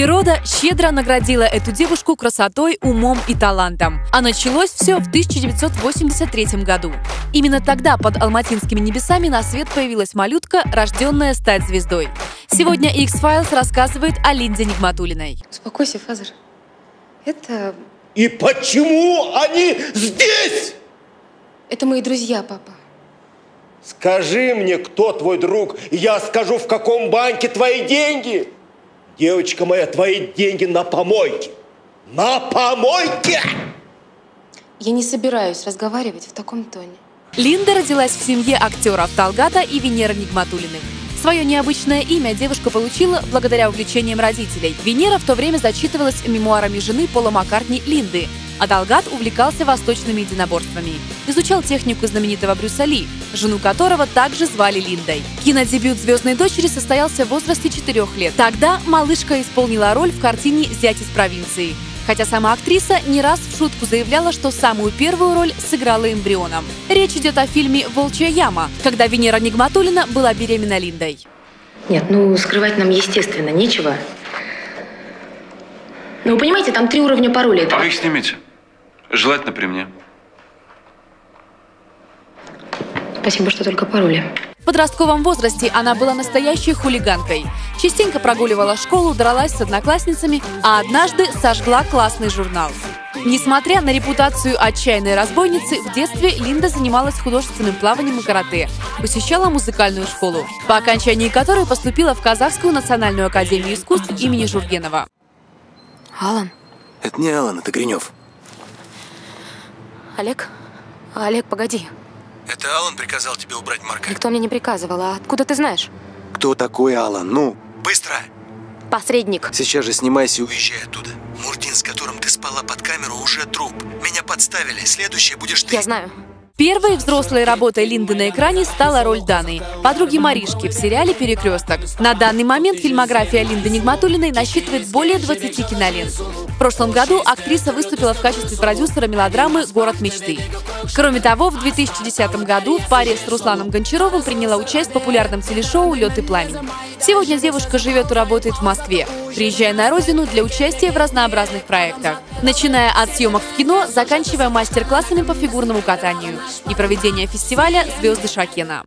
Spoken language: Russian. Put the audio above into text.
природа щедро наградила эту девушку красотой, умом и талантом. А началось все в 1983 году. Именно тогда под алматинскими небесами на свет появилась малютка, рожденная стать звездой. Сегодня X-Files рассказывает о Линде Нигматулиной. Успокойся, Father. Это... И почему они здесь? Это мои друзья, папа. Скажи мне, кто твой друг, и я скажу, в каком банке твои деньги. Девочка моя, твои деньги на помойке. На помойке! Я не собираюсь разговаривать в таком тоне. Линда родилась в семье актеров Талгата и Венеры Нигматулиных. Свое необычное имя девушка получила благодаря увлечениям родителей. Венера в то время зачитывалась мемуарами жены Пола Маккартни Линды, а Далгат увлекался восточными единоборствами. Изучал технику знаменитого Брюса Ли, жену которого также звали Линдой. Кинодебют «Звездной дочери» состоялся в возрасте 4 лет. Тогда малышка исполнила роль в картине «Зять из провинции». Хотя сама актриса не раз в шутку заявляла, что самую первую роль сыграла эмбрионом. Речь идет о фильме «Волчья яма», когда Венера Нигматулина была беременна Линдой. Нет, ну скрывать нам, естественно, нечего. Ну, вы понимаете, там три уровня пароля. А вы их снимите. Желательно при мне. Спасибо, что только пароли. В подростковом возрасте она была настоящей хулиганкой. Частенько прогуливала школу, дралась с одноклассницами, а однажды сожгла классный журнал. Несмотря на репутацию отчаянной разбойницы, в детстве Линда занималась художественным плаванием и карате, посещала музыкальную школу, по окончании которой поступила в Казахскую национальную академию искусств имени Жургенова. Алан? Это не Алан, это Гринев. Олег? Олег, погоди. Это Алан приказал тебе убрать Марка? Никто мне не приказывал. А откуда ты знаешь? Кто такой Алан? Ну, быстро! Посредник. Сейчас же снимайся и уезжай оттуда. Муртин, с которым ты спала под камеру, уже труп. Меня подставили. Следующая будешь ты. Я знаю. Первой взрослой работой Линды на экране стала роль Даны, подруги Маришки в сериале «Перекресток». На данный момент фильмография Линды Нигматулиной насчитывает более 20 кинолент. Прошлом году актриса выступила в качестве продюсера мелодрамы «Город мечты». Кроме того, в 2010 году в паре с Русланом Гончаровым приняла участие в популярном телешоу «Лед и пламень». Сегодня девушка живет и работает в Москве, приезжая на родину для участия в разнообразных проектах, начиная от съемок в кино, заканчивая мастер-классами по фигурному катанию и проведения фестиваля «Звезды Шакена».